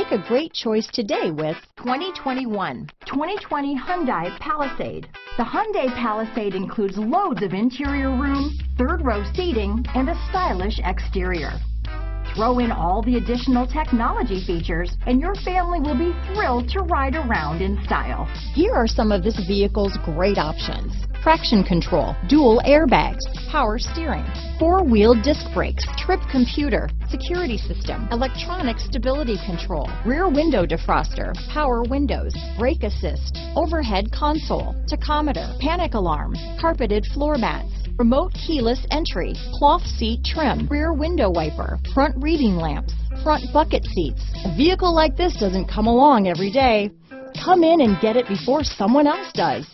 Make a great choice today with 2021 2020 Hyundai Palisade. The Hyundai Palisade includes loads of interior room, third row seating, and a stylish exterior. Throw in all the additional technology features and your family will be thrilled to ride around in style. Here are some of this vehicle's great options. Traction control, dual airbags, power steering, four-wheel disc brakes, trip computer, security system, electronic stability control, rear window defroster, power windows, brake assist, overhead console, tachometer, panic alarm, carpeted floor mats, remote keyless entry, cloth seat trim, rear window wiper, front reading lamps, front bucket seats. A vehicle like this doesn't come along every day. Come in and get it before someone else does.